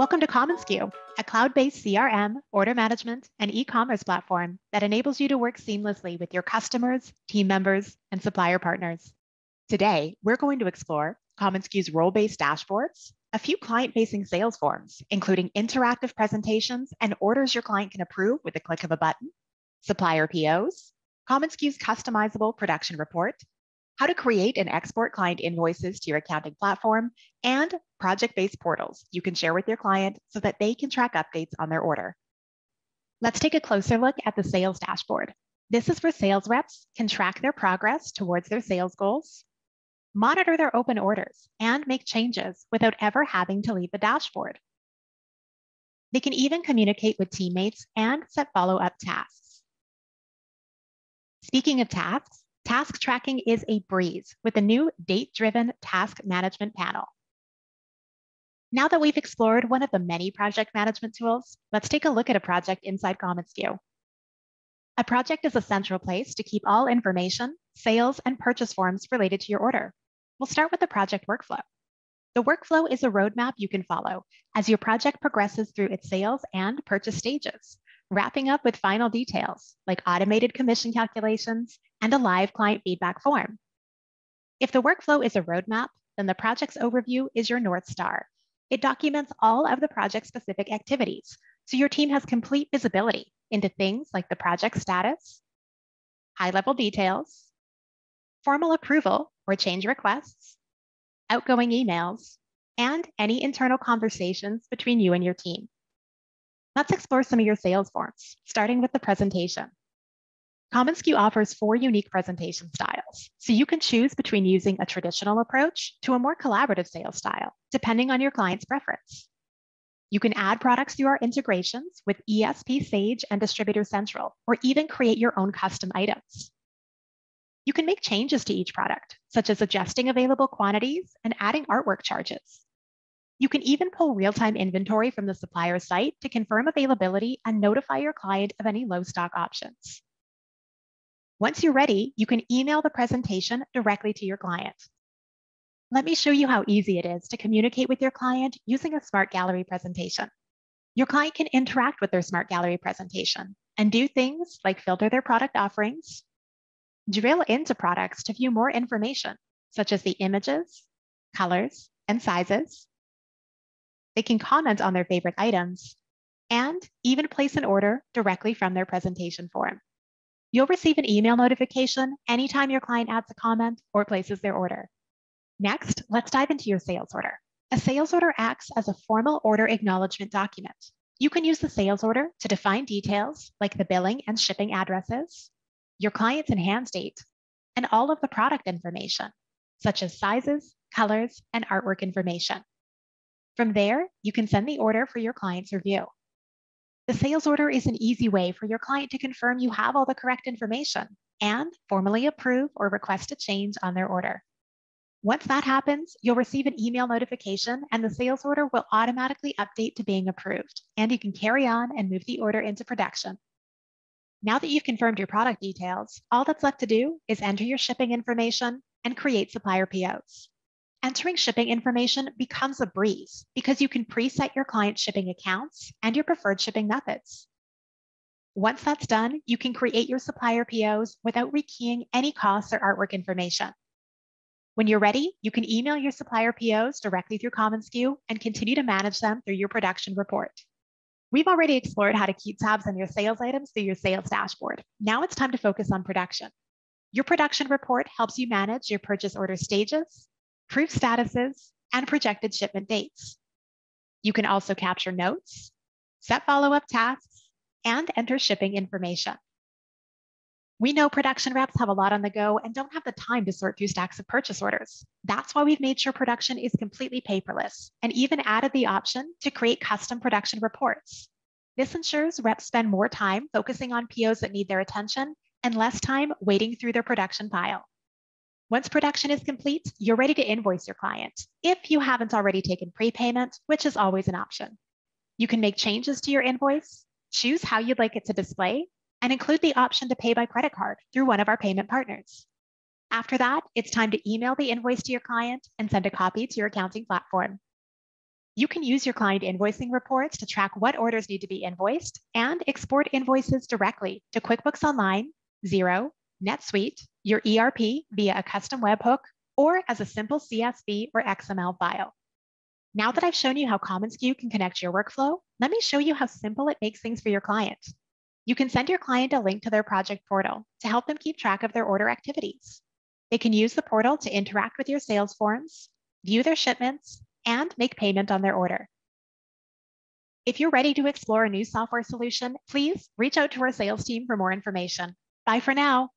Welcome to commonsku, a cloud-based CRM, order management, and e-commerce platform that enables you to work seamlessly with your customers, team members, and supplier partners. Today, we're going to explore commonsku's role-based dashboards, a few client-facing sales forms, including interactive presentations and orders your client can approve with the click of a button, supplier POs, commonsku's customizable production report, how to create and export client invoices to your accounting platform, and project-based portals you can share with your client so that they can track updates on their order. Let's take a closer look at the sales dashboard. This is where sales reps can track their progress towards their sales goals, monitor their open orders, and make changes without ever having to leave the dashboard. They can even communicate with teammates and set follow-up tasks. Speaking of tasks, Task tracking is a breeze with the new date-driven task management panel. Now that we've explored one of the many project management tools, let's take a look at a project inside commonsku. A project is a central place to keep all information, sales, and purchase forms related to your order. We'll start with the project workflow. The workflow is a roadmap you can follow as your project progresses through its sales and purchase stages, wrapping up with final details like automated commission calculations and a live client feedback form. If the workflow is a roadmap, then the project's overview is your North Star. It documents all of the project specific activities, so your team has complete visibility into things like the project status, high level details, formal approval or change requests, outgoing emails, and any internal conversations between you and your team. Let's explore some of your sales forms, starting with the presentation. commonsku offers four unique presentation styles, so you can choose between using a traditional approach to a more collaborative sales style, depending on your client's preference. You can add products through our integrations with ESP Sage and Distributor Central, or even create your own custom items. You can make changes to each product, such as adjusting available quantities and adding artwork charges. You can even pull real-time inventory from the supplier site to confirm availability and notify your client of any low stock options. Once you're ready, you can email the presentation directly to your client. Let me show you how easy it is to communicate with your client using a Smart Gallery presentation. Your client can interact with their Smart Gallery presentation and do things like filter their product offerings, drill into products to view more information, such as the images, colors, and sizes, they can comment on their favorite items and even place an order directly from their presentation form. You'll receive an email notification anytime your client adds a comment or places their order. Next, let's dive into your sales order. A sales order acts as a formal order acknowledgement document. You can use the sales order to define details like the billing and shipping addresses, your client's in hand date, and all of the product information, such as sizes, colors, and artwork information. From there, you can send the order for your client's review. The sales order is an easy way for your client to confirm you have all the correct information and formally approve or request a change on their order. Once that happens, you'll receive an email notification and the sales order will automatically update to being approved, and you can carry on and move the order into production. Now that you've confirmed your product details, all that's left to do is enter your shipping information and create supplier POs entering shipping information becomes a breeze because you can preset your client shipping accounts and your preferred shipping methods. Once that's done, you can create your supplier POs without rekeying any costs or artwork information. When you're ready, you can email your supplier POs directly through commonsku and continue to manage them through your production report. We've already explored how to keep tabs on your sales items through your sales dashboard. Now it's time to focus on production. Your production report helps you manage your purchase order stages, proof statuses, and projected shipment dates. You can also capture notes, set follow-up tasks, and enter shipping information. We know production reps have a lot on the go and don't have the time to sort through stacks of purchase orders. That's why we've made sure production is completely paperless and even added the option to create custom production reports. This ensures reps spend more time focusing on POs that need their attention and less time wading through their production pile. Once production is complete, you're ready to invoice your client if you haven't already taken prepayment, which is always an option. You can make changes to your invoice, choose how you'd like it to display, and include the option to pay by credit card through one of our payment partners. After that, it's time to email the invoice to your client and send a copy to your accounting platform. You can use your client invoicing reports to track what orders need to be invoiced and export invoices directly to QuickBooks Online, Xero, NetSuite, your ERP via a custom webhook, or as a simple CSV or XML file. Now that I've shown you how commonsku can connect your workflow, let me show you how simple it makes things for your client. You can send your client a link to their project portal to help them keep track of their order activities. They can use the portal to interact with your sales forms, view their shipments, and make payment on their order. If you're ready to explore a new software solution, please reach out to our sales team for more information. Bye for now.